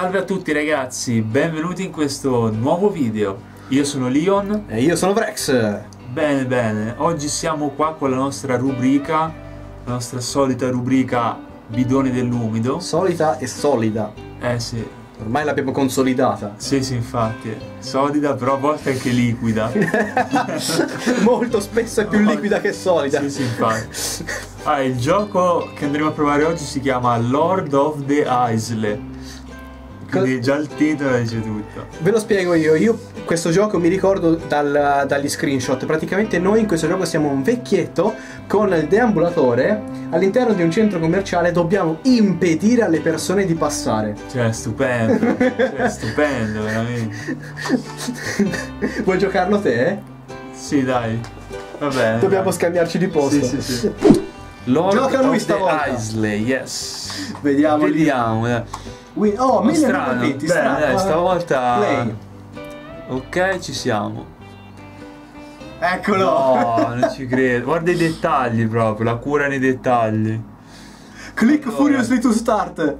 Salve a tutti ragazzi, benvenuti in questo nuovo video. Io sono Leon. E io sono Vrex. Bene, bene. Oggi siamo qua con la nostra rubrica, la nostra solita rubrica Bidone dell'umido. Solita e solida. Eh sì. Ormai l'abbiamo consolidata. Sì, sì, infatti. Solida, però a volte anche liquida. Molto spesso è più liquida che solida. Sì, sì, infatti. Ah, il gioco che andremo a provare oggi si chiama Lord of the Isle. Quindi già il titolo dice tutto. Ve lo spiego io. Io questo gioco mi ricordo dal- dagli screenshot. Praticamente noi in questo gioco siamo un vecchietto con il deambulatore. All'interno di un centro commerciale dobbiamo impedire alle persone di passare. Cioè, è stupendo. cioè, stupendo, veramente. Vuoi giocarlo te? Sì, dai. Va bene. Dobbiamo dai. scambiarci di posto. Sì, sì, sì. Lord Gioca lui stavolta. Isley, yes. Vediamo. lì. Vediamo. dai. Win- Oh, Ma strano. 1920, Bene, strano. dai, stavolta. Play. Ok, ci siamo. Eccolo. No, non ci credo. Guarda i dettagli proprio, la cura nei dettagli. Click furiously to start.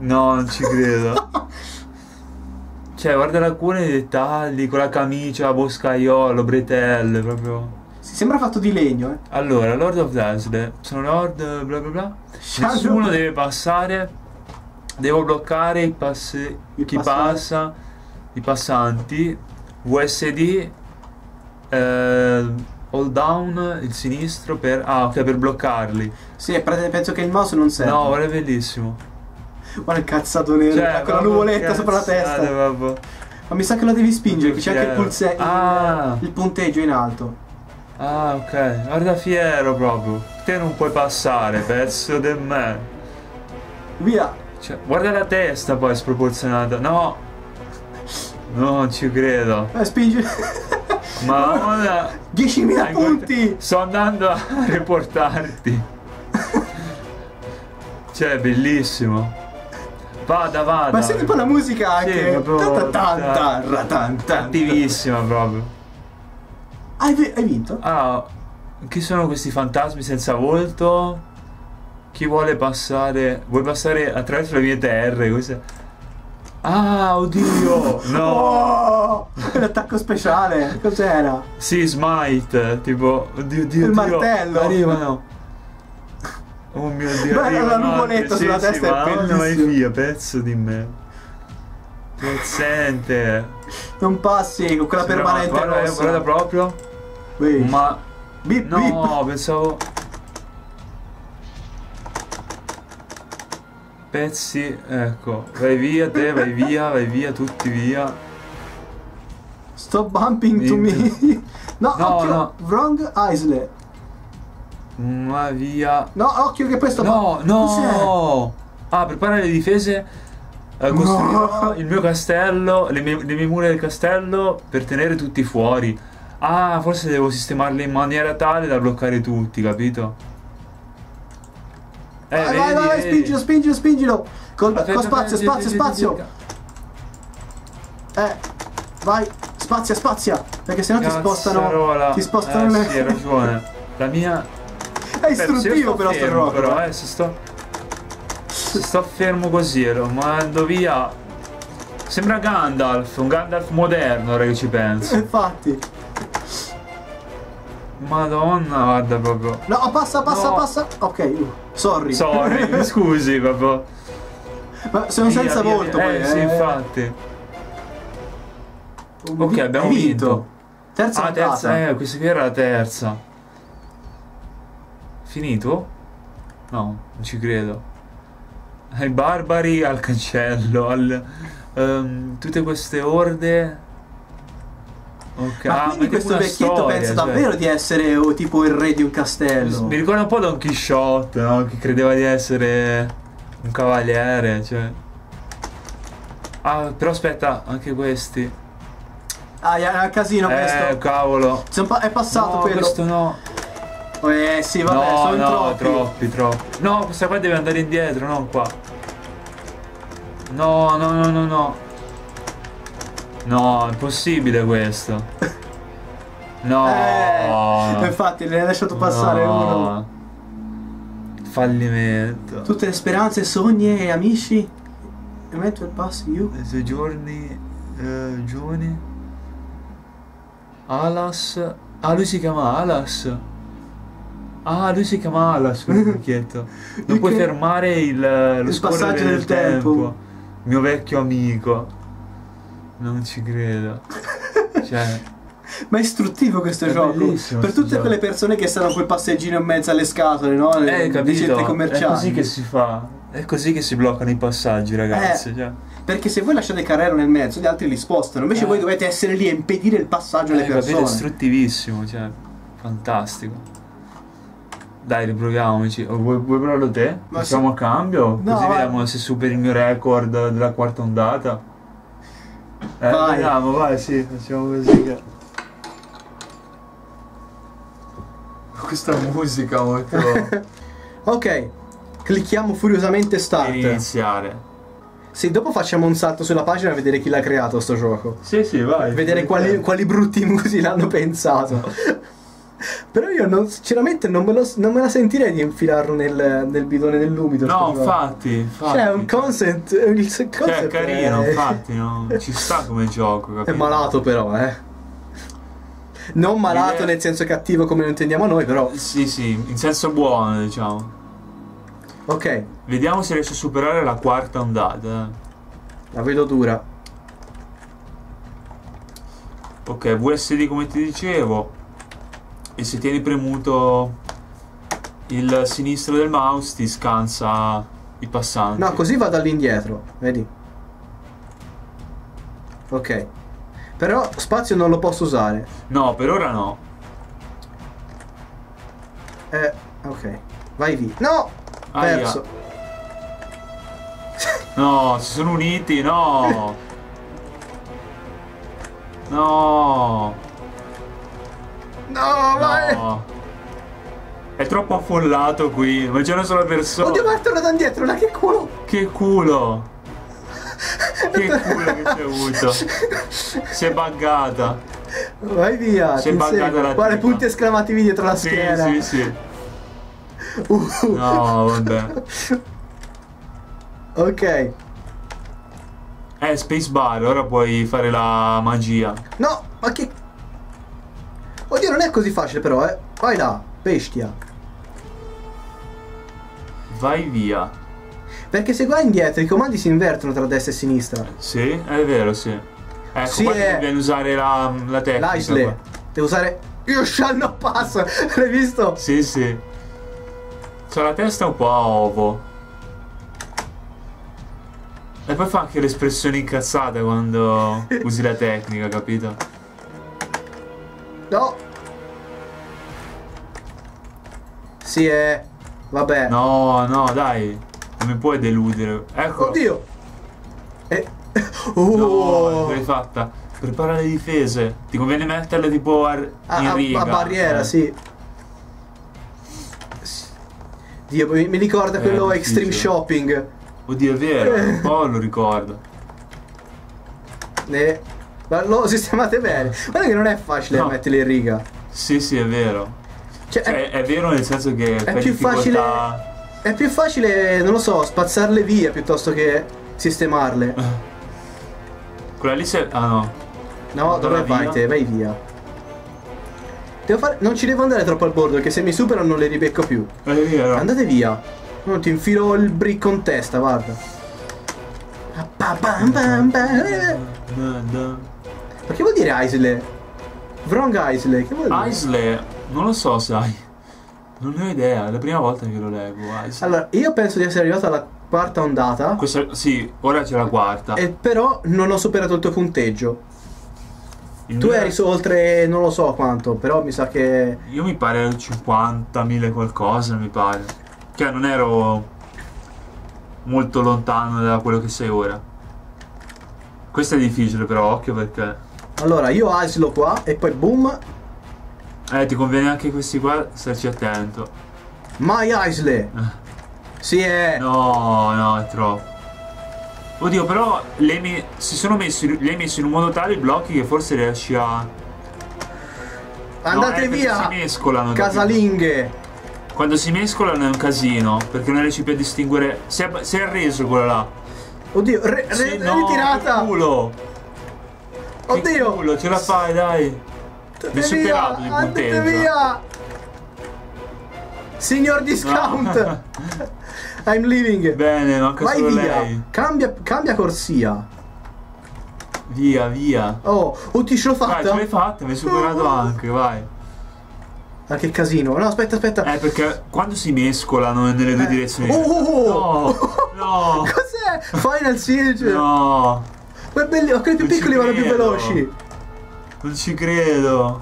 No, non ci credo. Cioè, guarda la cura nei dettagli, con la camicia, boscaiolo, bretelle, proprio. Si sembra fatto di legno, eh. Allora, Lord of Dazzle, sono Lord bla bla bla. Shadow- Nessuno deve passare. Devo bloccare i passi, Il chi passare. passa, i passanti. VSD, eh, hold down, il sinistro per... Ah, ok, per bloccarli. Sì, penso che il mouse non serve. No, guarda, è bellissimo. Guarda il cazzato nero con la Cioè, nuvoletta sopra la testa. proprio. Ma mi sa che lo devi spingere, che c'è anche il, Fiero. pulse- Ah. il punteggio in alto. Ah, ok. Guarda fiero proprio. Te non puoi passare, pezzo di me. Via. Cioè, guarda la testa poi sproporzionata. No. No, non ci credo. Eh, spingi. Ma guarda. 10.000 Dai, punti. Sto andando a riportarti. Cioè, è bellissimo. Vada, vada. Ma senti un po' la musica Sì, anche. proprio- Ta-ta-tan-tan, ratan-tan. Attivissima proprio. Hai, hai vinto? Ah, chi sono questi fantasmi senza volto? Chi vuole passare? Vuoi passare attraverso le mie terre? Cos'è? Ah, oddio! No! Oh, l'attacco speciale. Cos'era? Sì, smite, tipo, oddio, oddio, Il oddio. martello. Arrivano. Oh mio dio, Bella la nuvoletta Sì, sulla sì, testa, è ma vai bellissimo. via, pezzo di me. Pezzente. Non passi con quella Sembra- permanente guarda, rossa. guarda proprio. Wait. Ma Bip, no, bip. pensavo. Pezzi, ecco, vai via te, vai via, vai via, tutti via. Stop bumping to me. No, No, occhio. no. Wrong Isle. Ma via. No, occhio che questo No, no! Ah, prepara le difese. eh, costruirò No. il mio castello, le mie, le mie mura del castello per tenere tutti fuori. Ah, forse devo sistemarle in maniera tale da bloccare tutti, capito? Eh, Vai, vai, vedi, vai, vedi. spingilo, spingilo, spingilo. Con, Aspetta, con spazio, aspetta, spazio, aspetta, spazio. aspetta. Eh, vai, spazia, spazia. Perché sennò ti spostano. Ti spostano eh, le. Sì, hai ragione. La mia. È istruttivo però sto fermo, gioco. però, eh, se sto. Se sto fermo così e lo mando via. Sembra Gandalf, un Gandalf moderno, ora che ci penso. Infatti. Madonna, guarda proprio. No, passa, passa, No. passa. Ok, uh, sorry. Sorry, scusi proprio. Ma sono Via, senza via, volto via. poi. Eh, sì, infatti. Ok, abbiamo Hai vinto. Terza Ah, terza, eh, questa qui era la terza. Finito? No, non ci credo. Ai barbari al cancello, al, ehm, tutte queste orde. Ok, Ma ah, quindi tipo questo vecchietto storia, pensa cioè. davvero di essere oh, tipo il re di un castello. Mi ricorda un po' Don Quixote, no? Che credeva di essere un cavaliere, cioè. Ah, però aspetta, anche questi. Ah, è un casino Eh, questo. cavolo. Sono pa- è passato no, quello. questo no. Eh sì, vabbè, no, sono no, troppi. troppi, troppi. No, questa qua deve andare indietro, non qua. No, no, no, no, no. No, è impossibile questo. No. Eh, infatti, ne hai lasciato passare No. uno. Fallimento. Tutte le speranze, sogni e amici Eventual pass you. Soggiorni eh, giovani. Alas. Ah, lui si chiama Alas. Ah, lui si chiama Alas, quel vecchietto. Non Il puoi fermare il, lo il passaggio del del tempo. tempo. Mio vecchio amico. Non ci credo. Cioè, Ma è istruttivo questo È gioco. Per tutte gioco. quelle persone che stanno quel passeggino in mezzo alle scatole, no? eh, Nei centri capito? È commerciali. così che si fa. È così che si bloccano i passaggi, ragazzi. Eh. cioè. Perché se voi lasciate Carrero nel mezzo, gli altri li spostano. Invece Eh. voi dovete essere lì a impedire il passaggio alle Eh, capito? È persone. istruttivissimo, cioè, fantastico. Dai, riproviamoci. O Vuoi, vuoi provarlo te? Ma Facciamo se- a cambio? No, Così vediamo se superi il mio record della quarta ondata. Eh, Vai. vediamo, vai, sì, facciamo così che... Questa musica molto... ok, clicchiamo furiosamente per start. iniziare. Sì, dopo facciamo un salto sulla pagina a vedere chi l'ha creato sto gioco. Sì, sì, vai. Vedere quali, quali brutti musi l'hanno pensato. Però io non- sinceramente non me, lo- non me la sentirei di infilarlo nel, nel bidone dell'umido. No, infatti, infatti. Cioè, un concept. Il concept Cioè, è carino, è- infatti, no? Ci sta come gioco, capito? È malato, però, eh. Non malato nel senso cattivo come lo intendiamo noi, però. Sì, sì, in senso buono, diciamo. Ok, Vediamo se riesce a superare la quarta ondata. eh. la vedo dura. Ok, VSD come ti dicevo. E se tieni premuto il sinistro del mouse ti scansa i passanti. No, così vado all'indietro, vedi? Ok. Però spazio non lo posso usare. No, per ora no. Eh, ok. Vai via. No! Aia. Perso. No, si sono uniti, no. No. No, vai! No. È troppo affollato qui, ma c'è una sola persona. Oddio, ma è tornato indietro, là che culo! Che culo! Che culo che c'è avuto! Si è buggata! Vai via, Si è buggata la Guarda punti esclamativi dietro la Sì, schiena. sì, sì. Uh, No, vabbè. Ok. Eh, spacebar, ora puoi fare la magia. No, ma che... Oddio, non è così facile però, eh. Vai là, bestia. Vai via. Perché se vai indietro i comandi si invertono tra destra e sinistra. Sì, è vero, sì. Ecco, Sì, è- conviene usare la, la tecnica. L'Aisle. Devo usare... You shall not pass. L'hai visto? Sì, sì. C'ha la testa un po' a ovo. E poi fa anche l'espressione incazzata quando usi la tecnica, capito? No. Sì, è... Vabbè. No, no, dai. Non mi puoi deludere. Ecco. Oddio. Eh. No, Oh. l'hai fatta. Prepara le difese. Ti conviene metterle tipo a, in a, a- riga. a barriera, eh. sì. Dio, mi, mi ricorda Eh, quello difficile. Extreme Shopping. Oddio, è vero, un po' lo ricordo. Eh, ma lo sistemate bene. Guarda che non è facile No. metterli in riga. Sì, sì, è vero. Cioè, è, Cioè, è vero nel senso che fai più facile- difficoltà... è più facile, non lo so, spazzarle via piuttosto che sistemarle. Quella lì se... Ah no. No, dove vai via? te? Vai via. Devo fare... Non ci devo andare troppo al bordo perché se mi superano non le ribecco più. È vero. Andate via. Non ti infilo il bricco in testa, guarda. Ma che vuol dire Isley? Wrong Isley, che vuol dire? Isley, non lo so, sai. Non ne ho idea, è la prima volta che lo leggo. Isley. Allora, io penso di essere arrivato alla quarta ondata. Questa, sì, ora c'è la quarta. E però non ho superato il tuo punteggio. Il Tu mio- eri su oltre non lo so quanto, però mi sa che. Io mi pare 50.000 qualcosa, mi pare. Cioè, non ero molto lontano da quello che sei ora. Questo è difficile, però, occhio perché. Allora, io asilo qua e poi boom. Eh, ti conviene anche questi qua, starci attento. My Isley! Sì, è. No, no, è troppo. Oddio, però me- si sono messi, li hai messi in un modo tale i blocchi che forse riesci a. Andate No, eh, via! Si mescolano. Casalinghe! Quando si mescolano è un casino, perché non riesci più a distinguere. Si è, si è arreso quello là. Oddio, re- Sì, re- no, ritirata! che culo! Che Oddio! culo, ce la fai, dai! Mi hai superato di punteggio. via! Signor discount! I'm leaving! Bene, manca Vai solo via! lei. Cambia, cambia corsia! Via, via. Oh, oddio, ce l'ho Vai, fatta! ce l'hai fatta, mi hai superato anche, vai. Ah, che casino! No, aspetta, aspetta! Eh, perché quando si mescolano nelle due Eh. direzioni... Oh! No, no, Cos'è? Final Siege! no, Ma è bellissimo, quelli più piccoli vanno più veloci! Non ci credo.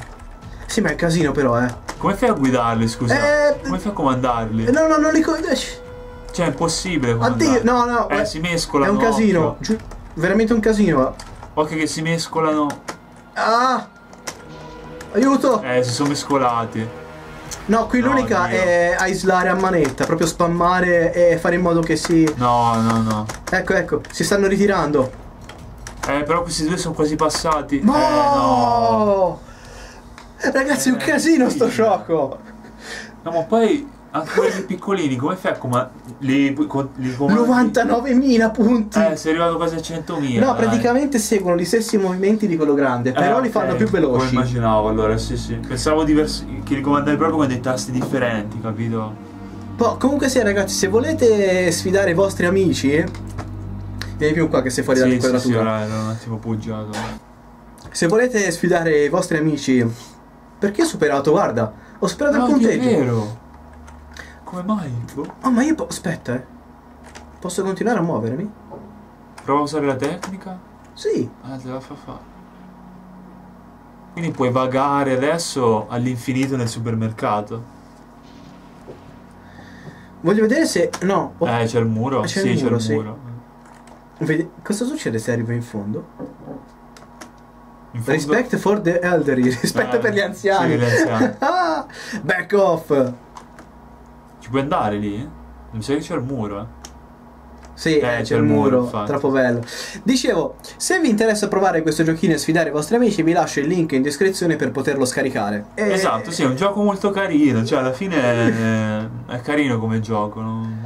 Sì, ma è casino però, eh! Come fai a guidarli, scusa? Eh, Come fai a comandarli? Eh, No, no, non li... eh, Cioè, è impossibile Addio, no, no! Eh, eh, si È mescolano. un casino! Giu- veramente un casino! Occhio che si mescolano. Ah! Aiuto! Eh, si sono mescolati. No, qui No, l'unica è aislare a manetta, proprio spammare e fare in modo che si... No, no, no. Ecco, ecco, si stanno ritirando. Eh, però questi due sono quasi passati. No! Eh, no. Ragazzi, è un Eh, casino sto sì. gioco! No, ma poi anche quelli piccolini, come fai a comandare? Li, con- li comandi? 99.000 punti! Eh, sei arrivato quasi a 100.000. no, praticamente seguono gli stessi movimenti di quello grande, Eh, però li fanno più Come veloci. immaginavo allora, sì, sì. Pensavo diversi, che li comandavi proprio con dei tasti differenti, capito? Boh, comunque sia ragazzi, se volete sfidare i vostri amici, vieni più qua che sei fuori sì, sì, dall'inquadratura. sì, ora ero un attimo poggiato. Se volete sfidare i vostri amici, perché ho superato? Guarda, ho superato il No, Dio, è punteggio. vero. Come mai? Oh, ma io aspetta, eh. Posso continuare a muovermi? Prova a usare la tecnica. Sì. Ah, te la fa fare. Quindi puoi vagare adesso all'infinito nel supermercato. Voglio vedere se. No. oh, Eh, c'è il muro? C'è sì, il c'è muro, il sì. Muro. vedi- Cosa succede se arrivo in fondo? In fondo- Respect for the elderly. Rispetto Eh, per gli anziani. sì, gli anziani. Ah, Back off. Ci puoi andare lì? Mi sa che c'è il muro, eh. Sì, Eh, eh, c'è il muro, infatti. troppo bello. Dicevo, se vi interessa provare questo giochino e sfidare i vostri amici, vi lascio il link in descrizione per poterlo scaricare. E- Esatto, sì, è un gioco molto carino. Cioè, alla fine è, è carino come gioco. Non,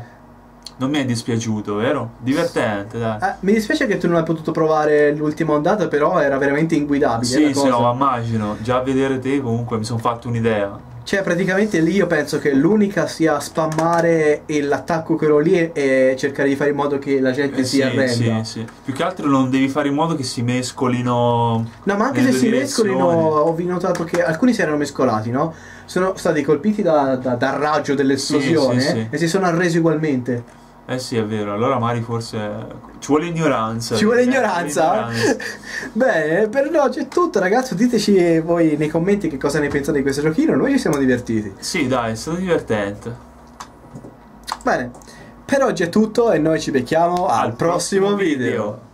non mi è dispiaciuto, vero? Divertente, dai. Ah, mi dispiace che tu non hai potuto provare l'ultima ondata, però era veramente inguidabile. sì, sì, no, ma immagino. Già a vedere te comunque mi sono fatto un'idea. Cioè, praticamente lì io penso che l'unica sia spammare l'attacco quello lì e- cercare di fare in modo che la gente Eh, si sì, arrenda. sì, sì. Più che altro non devi fare in modo che si mescolino. No, ma anche se si mescolino, ho notato che alcuni si erano mescolati, no? Sono stati colpiti da- da- dal raggio dell'esplosione sì, sì. e si sono arresi ugualmente. Eh sì, è vero. Allora magari forse ci vuole ignoranza. Ci vuole Eh, ignoranza? ignoranza. Bene, per oggi è tutto, ragazzi. Diteci voi nei commenti che cosa ne pensate di questo giochino. Noi ci siamo divertiti. Sì, dai, è stato divertente. Bene, per oggi è tutto e noi ci becchiamo al, Al prossimo prossimo video. video.